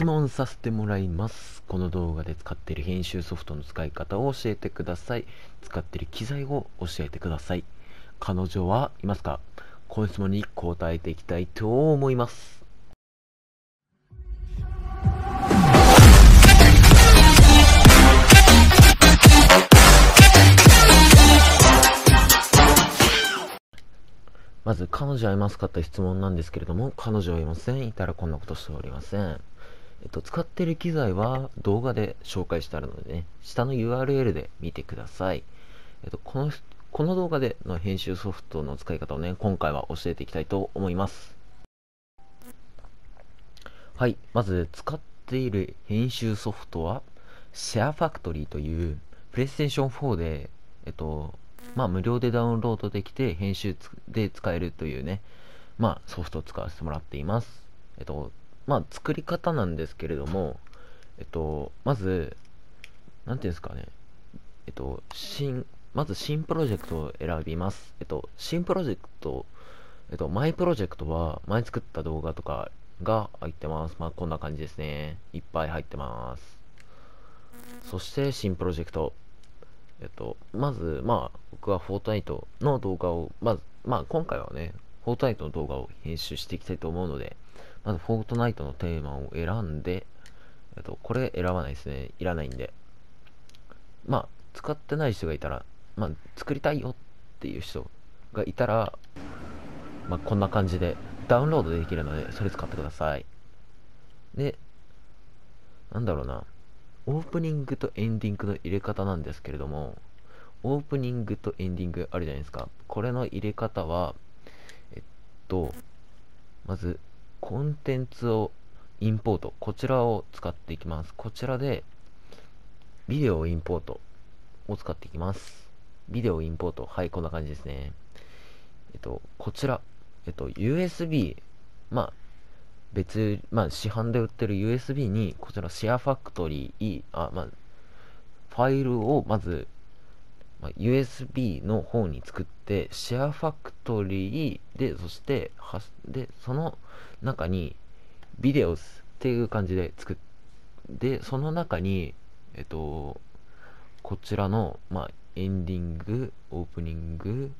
質問させてもらいます。この動画で使っている編集ソフトの使い方を教えてください。使っている機材を教えてください。彼女はいますか？この質問に答えていきたいと思います。まず、彼女はいますか？って質問なんですけれども、彼女はいません。いたらこんなことしておりません。えっと、使ってる機材は動画で紹介してあるのでね、下の URL で見てください。えっと、この、この動画での編集ソフトの使い方をね、今回は教えていきたいと思います。はい、まず使っている編集ソフトは、シェアファクトリーという、PlayStation 4で、えっと、まあ、無料でダウンロードできて、編集で使えるというね、まあ、ソフトを使わせてもらっています。えっと、まあ、作り方なんですけれども、えっと、まず、なんていうんですかね、えっと、新、まず新プロジェクトを選びます。えっと、新プロジェクト、えっと、マイプロジェクトは、前作った動画とかが入ってます。まあ、こんな感じですね。いっぱい入ってます。そして、新プロジェクト。えっと、まず、まあ、僕はフォートナイトの動画を、まず、まあ、今回はね、フォートナイトの動画を編集していきたいと思うので、まず、フォートナイトのテーマを選んで、えっと、これ選ばないですね。いらないんで。まあ、使ってない人がいたら、まあ、作りたいよっていう人がいたら、まあ、こんな感じでダウンロードできるので、それ使ってください。で、なんだろうな。オープニングとエンディングの入れ方なんですけれども、オープニングとエンディングあるじゃないですか。これの入れ方は、えっと、まず、コンテンツをインポート。こちらを使っていきます。こちらで、ビデオインポートを使っていきます。ビデオインポート。はい、こんな感じですね。えっと、こちら、えっと、USB、まあ、別、まあ、市販で売ってる USB に、こちらシェアファクトリー、あ、まあ、ファイルをまず、ま、USB の方に作って、シェアファクトリーで、そして、はで、その中に、ビデオスっていう感じで作って、その中に、えっと、こちらの、まあ、エンディング、オープニング、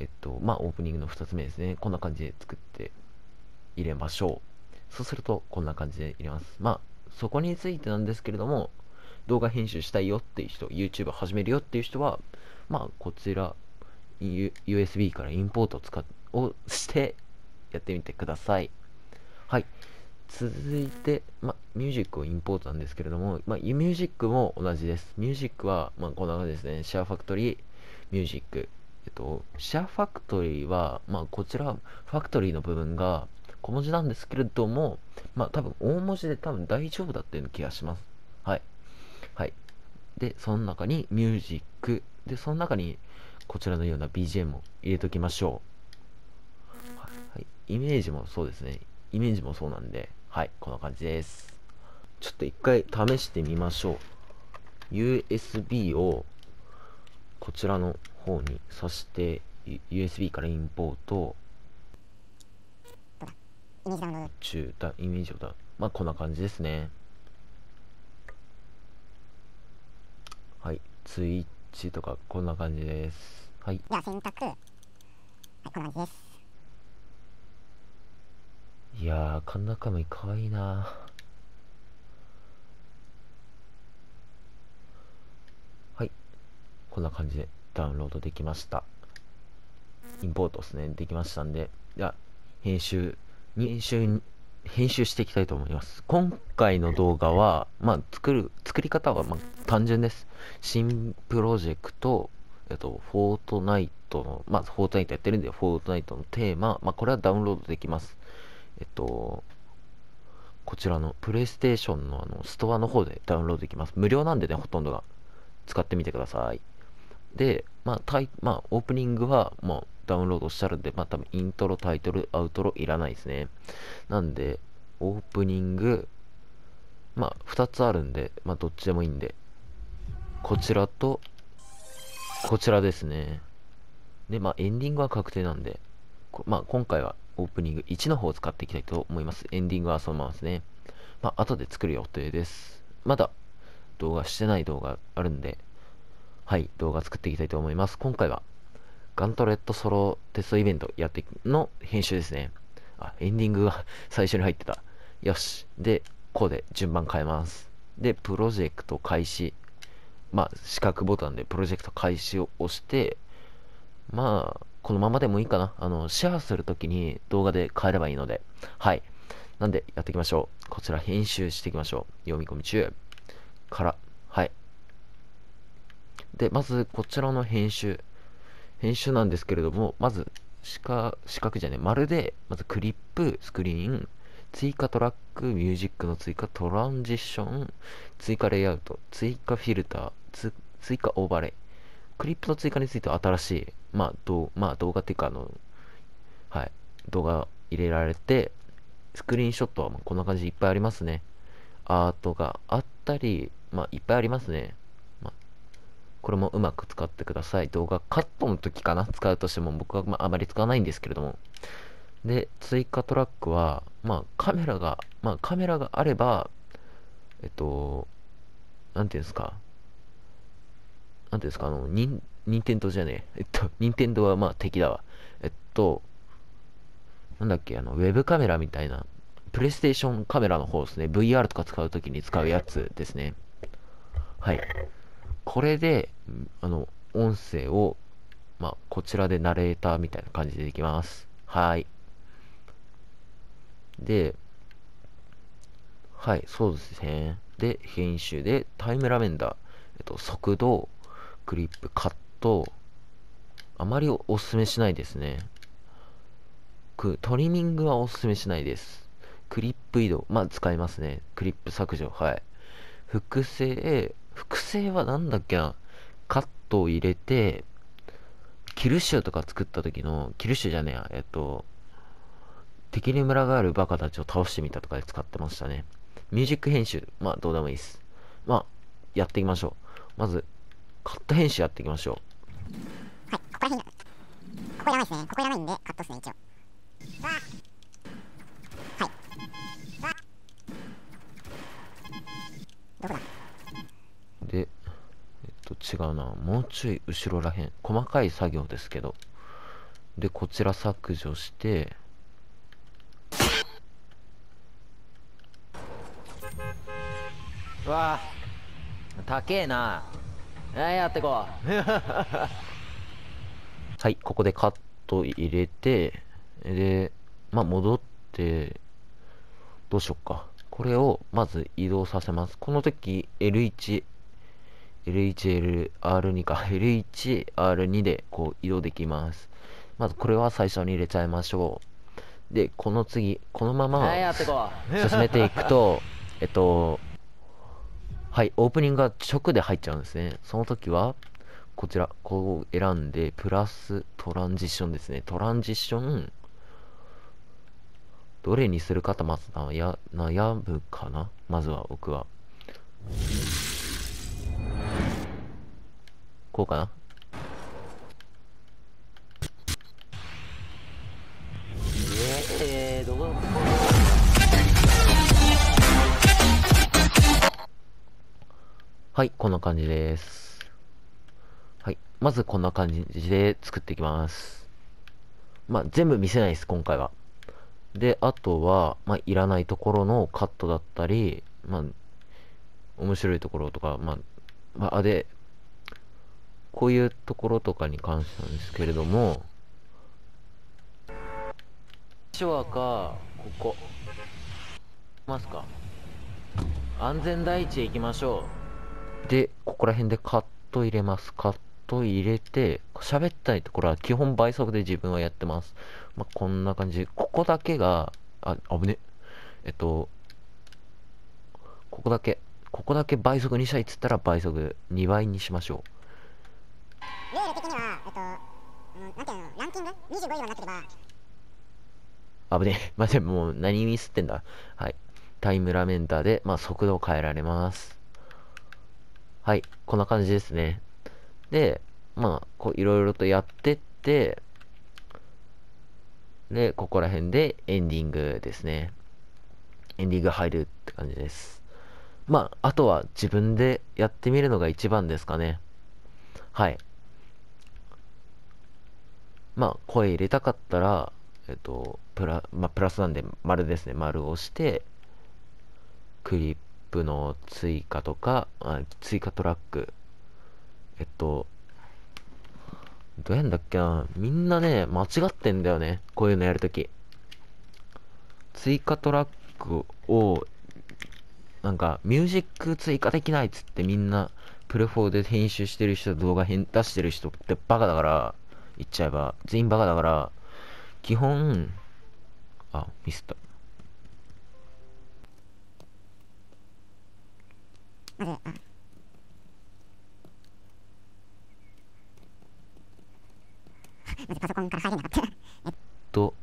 えっと、まあ、オープニングの2つ目ですね。こんな感じで作って入れましょう。そうすると、こんな感じで入れます。まあ、そこについてなんですけれども、動画編集したいよっていう人、YouTube 始めるよっていう人は、まあ、こちら、U、USB からインポートを使をしてやってみてください。はい。続いて、まあ、ミュージックをインポートなんですけれども、まあ、ミュージックも同じです。ミュージックは、まあこんな感じですね。シェアファクトリー、ミュージック。えっと、シェアファクトリーは、まあ、こちら、ファクトリーの部分が小文字なんですけれども、まあ、多分大文字で多分大丈夫だったよう気がします。はい。はい。で、その中にミュージック。で、その中にこちらのような BGM を入れときましょう。はい。イメージもそうですね。イメージもそうなんで、はい。こんな感じです。ちょっと一回試してみましょう。USB をこちらの方に挿して USB からインポート中だイメージをだまあこんな感じですねはいツイッチとかこんな感じです。はい。では選択はいこんな感じです。いやーカンナカムイかわいいな。はい。こんな感じでダウンロードできました。インポートですね。できましたんで。では編集編集、編集していきたいと思います。今回の動画は、まあ、作る、作り方は、ま単純です。新プロジェクト、えっと、フォートナイトの、まあ、フォートナイトやってるんで、フォートナイトのテーマ、まあ、これはダウンロードできます。えっと、こちらのプレイステーションのあのストアの方でダウンロードできます。無料なんでね、ほとんどが。使ってみてください。で、まあ、タイまあ、オープニングは、まあ、ダウンロードしたるんで、まあ多分イントロ、タイトル、アウトロいらないですね。なんで、オープニング、まあ2つあるんで、まあどっちでもいいんで、こちらと、こちらですね。で、まあエンディングは確定なんで、まあ今回はオープニング1の方を使っていきたいと思います。エンディングはそのままですね。まあ、後で作る予定です。まだ動画してない動画あるんで、はい、動画作っていきたいと思います。今回は、ガントレットソロテストイベントやっての編集ですね。あ、エンディングが 最初に入ってた。よし。で、こうで順番変えます。で、プロジェクト開始。まあ、四角ボタンでプロジェクト開始を押して、まあ、このままでもいいかな。あの、シェアするときに動画で変えればいいので。はい。なんで、やっていきましょう。こちら編集していきましょう。読み込み中。から、はい。で、まず、こちらの編集。編集なんですけれども、まず、四角、四角じゃねまるで、まずクリップ、スクリーン、追加トラック、ミュージックの追加、トランジション、追加レイアウト、追加フィルター、追加オーバーレイ。クリップの追加については新しい、まあ、どまあ、動画っていうか、あの、はい、動画入れられて、スクリーンショットはこんな感じでいっぱいありますね。アートがあったり、まあ、いっぱいありますね。これもうまく使ってください。動画カットの時かな？使うとしても僕は、まあ、あまり使わないんですけれども。で、追加トラックは、まあ、カメラが、まあ、カメラがあれば、えっと、なんていうんですか、なんていうんですか、あの、ニン、ニンテンドじゃねえ。えっと、ニンテンドはまあ敵だわ。えっと、なんだっけ、あの、ウェブカメラみたいな、プレイステーションカメラの方ですね。VR とか使うときに使うやつですね。はい。これで、あの、音声を、まあ、こちらでナレーターみたいな感じでできます。はい。で、はい、そうですね。で、編集で、タイムラベンダー、えっと、速度、クリップ、カット、あまりおすすめしないですね。トリミングはおすすめしないです。クリップ移動、まあ使いますね。クリップ削除、はい。複製、複製はなんだっけな？カットを入れて、キルシュとか作った時の、キルシュじゃねえや、えっと、敵に群があるバカたちを倒してみたとかで使ってましたね。ミュージック編集、まあどうでもいいです。まあ、やっていきましょう。まず、カット編集やっていきましょう。はい、ここら辺、ここいらないですね。ここいらないんで、カットですね、一応。わはい。わどこだ、違うな。もうちょい後ろらへん。細かい作業ですけど。で、こちら削除して、わあ。高えな。あやってこう。はいここでカット入れて。でまあ戻って。どうしよっか。これをまず移動させます。この時 L1 LHLR2 か L1R2 でこう移動できますまずこれは最初に入れちゃいましょうでこの次このまま進めていくとえっとはい、オープニングが直で入っちゃうんですね。その時は、こちら、こう選んで、プラストランジションですね。トランジション、どれにするかとまず悩悩むかなまずは僕は。こうかな、はい、こんな感じです。はい、まずこんな感じで作っていきます。まあ、全部見せないです、今回は。で、あとは、まあ、いらないところのカットだったり、まあ、面白いところとか、まあ、まあ、で、こういうところとかに関してなんですけれども、手話か、ここ。ますか？安全第一へ行きましょう。で、ここら辺でカット入れます。カット入れて、喋ったいところは基本倍速で自分はやってます。まあ、こんな感じ。ここだけが、あ、危ね。えっと、ここだけ、ここだけ倍速にしたいっつったら倍速2倍にしましょう。ルール的には、えっと、うん、なんていうの、ランキング ?25 以上になってれば。危ねえ。まあ、でもう何ミスってんだ。はい。タイムラメンターで、まあ、速度を変えられます。はい、こんな感じですね。で、まあ、こう、いろいろとやってって、で、ここら辺でエンディングですね。エンディング入るって感じです。まあ、あとは自分でやってみるのが一番ですかね。はい。まあ、声入れたかったら、えっと、プラ、まあ、プラスなんで、丸ですね。丸を押して、クリップの追加とか、あ追加トラック。えっと、どうやんだっけな。みんなね、間違ってんだよね。こういうのやるとき。追加トラックを、なんか、ミュージック追加できないっつってみんな、プレフォーで編集してる人、動画編出してる人ってバカだから、言っちゃえば、全員バカだから、基本、あ、ミスった。パソコンから入れなかった。と、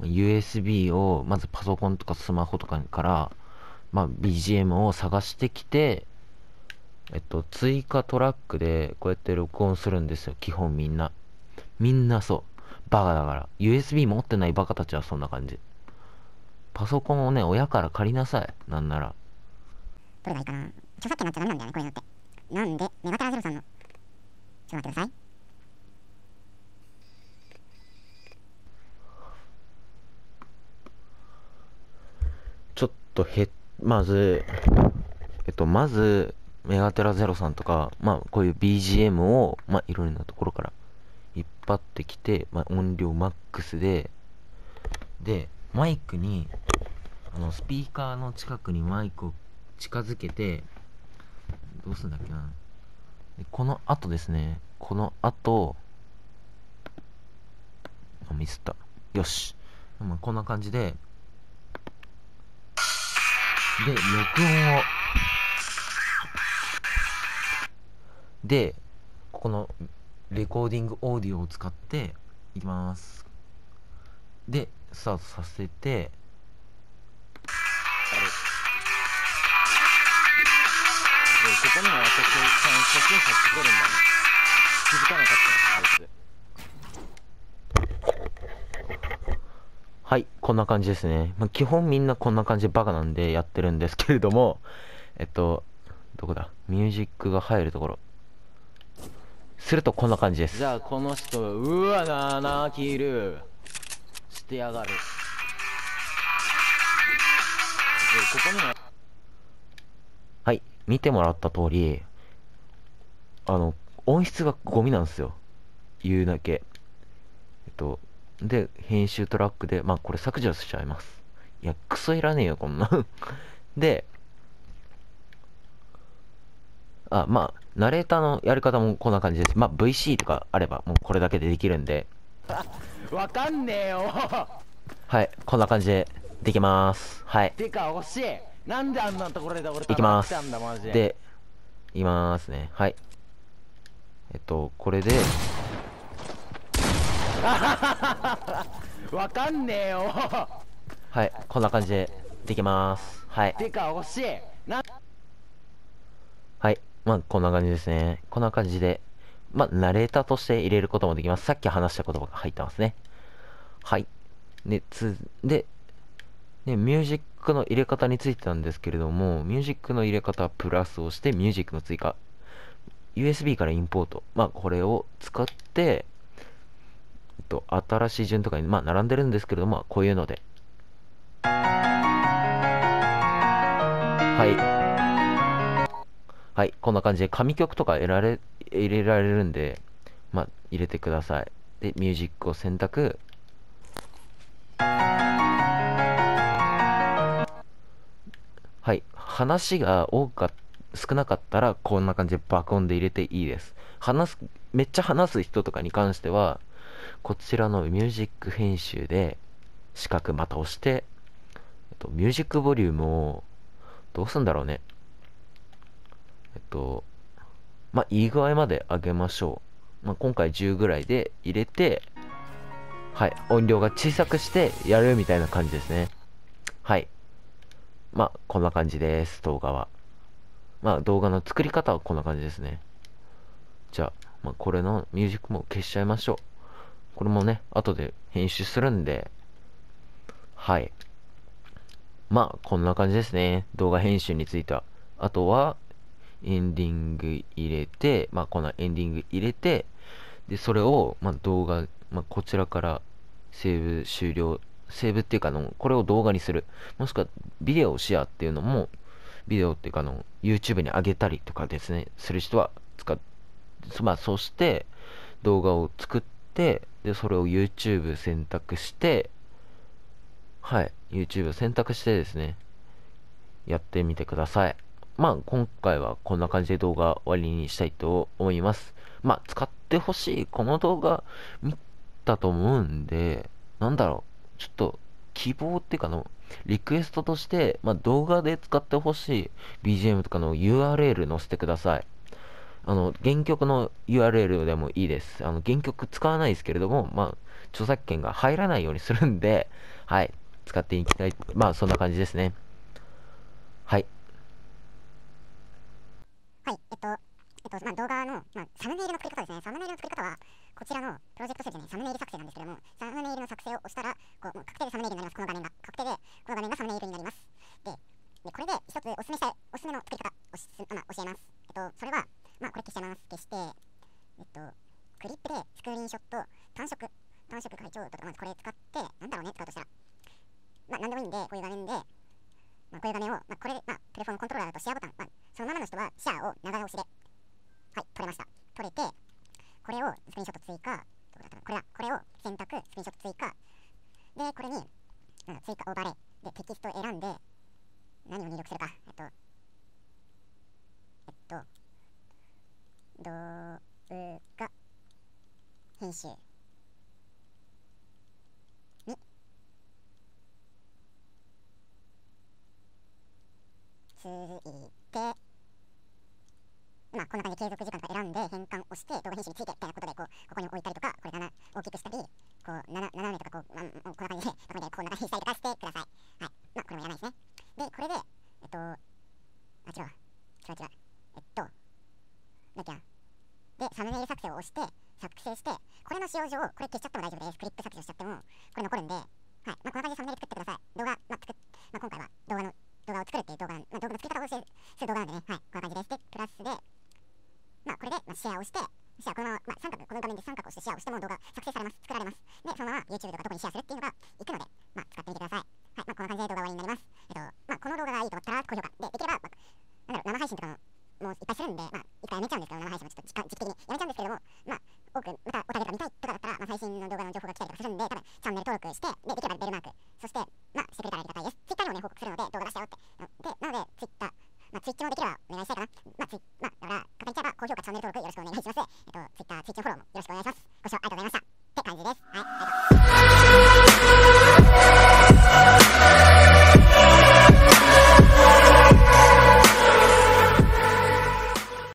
USB を、まずパソコンとかスマホとかから、まあ、BGM を探してきて、えっと、追加トラックでこうやって録音するんですよ、基本みんな。みんなそう。バカだから。USB 持ってないバカたちはそんな感じ。パソコンをね、親から借りなさい。なんなら。どれがいいかな著作権になっちゃダメなんだよね、こういうのって。なんで、メガテラゼロさんの、ちょっと待ってください。ちょっとへ、まず、えっと、まず、メガテラゼロさんとか、まあ、こういう BGM を、まあ、いろいろなところから張ってきて、まあ、音量マックスで、で、マイクに、あの、スピーカーの近くにマイクを近づけて、どうすんだっけな。この後ですね、この後、あ、ミスった。よし。まあ、こんな感じで、で、録音を。で、ここのレコーディングオーディオを使っていきます。で、スタートさせて、でここにも私写真撮ってくるんだね気づかなかったあいつはい、こんな感じですね。まあ、基本みんなこんな感じでバカなんでやってるんですけれども、えっと、どこだ？ミュージックが入るところ。するとこんな感じです。じゃあこの人うわななきるしてやがるでここにもはい、見てもらった通り、あの、音質がゴミなんですよ。言うだけ。えっと、で、編集トラックで、まあこれ削除しちゃいます。いや、クソいらねえよ、こんなん。で、あ、まあ、ナレーターのやり方もこんな感じです。まあ VC とかあれば、もうこれだけでできるんで、わかんねえよはい、こんな感じでできます。はい。てか惜しいなんであんなところで俺いきますでで、いきますね。はい。えっと、これで、わかんねえよはい、こんな感じでできます。はい。てか惜しいなはい。まあ、こんな感じですね。こんな感じで、まあ、ナレーターとして入れることもできます。さっき話した言葉が入ってますね。はい。で、つ、で、で、ミュージックの入れ方についてなんですけれども、ミュージックの入れ方はプラスをして、ミュージックの追加。USB からインポート。まあ、これを使って、えっと、新しい順とかに、まあ、並んでるんですけれども、こういうので。はい。はい、こんな感じで紙曲とか入れられ入れられるんで、まあ、入れてください。で、ミュージックを選択。はい、話が多か少なかったら、こんな感じで爆音で入れていいです。話す、めっちゃ話す人とかに関しては、こちらのミュージック編集で、四角また押して、えっと、ミュージックボリュームを、どうすんだろうね。えっと、まあ、いい具合まで上げましょう。まあ、今回10ぐらいで入れて、はい、音量が小さくしてやるみたいな感じですね。はい。まあ、こんな感じです、動画は。まあ、動画の作り方はこんな感じですね。じゃあ、まあ、これのミュージックも消しちゃいましょう。これもね、後で編集するんで、はい。まあ、こんな感じですね。動画編集については。あとは、エンディング入れて、まあ、このエンディング入れて、で、それを、まあ、動画、まあ、こちらからセーブ終了、セーブっていうかあの、これを動画にする。もしくは、ビデオシェアっていうのも、ビデオっていうかあの、YouTube に上げたりとかですね、する人は使っ、まあ、そして、動画を作って、で、それを YouTube 選択して、はい、YouTube 選択してですね、やってみてください。まあ、今回はこんな感じで動画終わりにしたいと思います。まあ、使ってほしい。この動画見たと思うんで、なんだろう。ちょっと、希望っていうかの、リクエストとして、まあ、動画で使ってほしい BGM とかの URL 載せてください。あの、原曲の URL でもいいです。あの、原曲使わないですけれども、まあ、著作権が入らないようにするんで、はい、使っていきたい。まあ、そんな感じですね。はい。はい、えっと、えっと、まあ、動画の、まあ、サムネイルの作り方ですね。サムネイルの作り方は、こちらのプロジェクトセルでね、サムネイル作成なんですけども、サムネイルの作成を押したら、こう、もう確定でサムネイルになります。この画面が。確定で、この画面がサムネイルになります。で、でこれで一つおすすめしたい、おすすめの作り方をし、まあ、教えます。えっと、それは、まあ、これ消しちゃいます。消して、えっと、クリップでスクリーンショット、単色、単色会長とか、まずこれ使って、なんだろうね、使うとしたら。まあ、なんでもいいんで、こういう画面で、まあ、こういう画面を、まあ、これで、まあ、テレフォンコントローラーだとシェアボタン、まあ、そのままの人はシェアを長押しで、はい、取れました。取れて、これをスクリーンショット追加、どこだったこれだ、これを選択、スクリーンショット追加。で、これに、なんだ追加オーバーレイ。で、テキスト選んで、何を入力するか。えっと、えっと、動画、編集。に、ついて、まあ、こんな感じで継続時間とか選んで変換をして動画編集についてみたいなことでこうここに置いたりとかこれなな大きくしたりこうなな斜めとかこう、まあ、こんな感じでこんなこんな感じにしたりとかしてくださいはいまあこれもやらないですねでこれでえっとあ違う違う違うえっとだっけなでサムネイル作成を押して作成してこれの使用上これ消しちゃっても大丈夫ですクリップ削除しちゃっても動画がいいと思ったら高評価。で、できれば、まあ、なんだろう、生配信とかも、もういっぱいするんで、まあ、一回やめちゃうんですけど、生配信もちょっと時間、時期的にやめちゃうんですけども、まあ、多く、またお便りが見たいとかだったら、まあ、最新の動画の情報が来たりとかするんで、多分、チャンネル登録して、で、できればベルマーク、そして、まあ、してくれたらありがたいです。Twitter にもね、報告するので、動画出したよって。で、なので、Twitter、まあ、Twitch もできればお願いしたいかな。まあ、ツイまあ、だから、か単にちゃえば、高評価、チャンネル登録よろしくお願いします。えっと、Twitter、Twitch のフォローもよろしくお願いします。ご視聴ありがとうございました。って感じです。はい、ありがとう。